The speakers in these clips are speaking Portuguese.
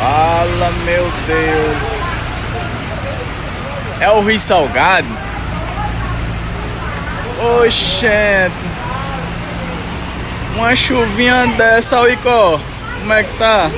Fala, meu Deus. É o Rio Salgado? Oxente. Uma chuvinha dessa, Icó. Como é que tá?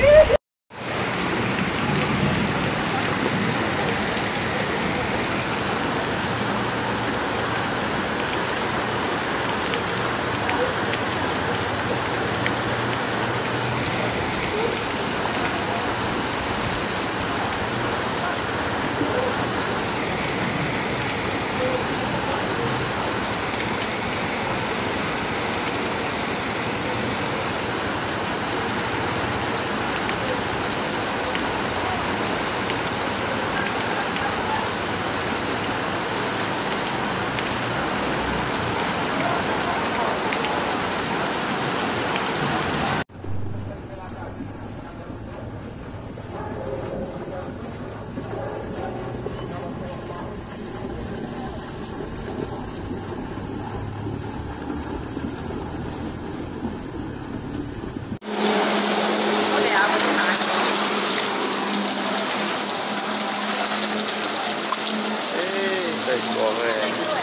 我们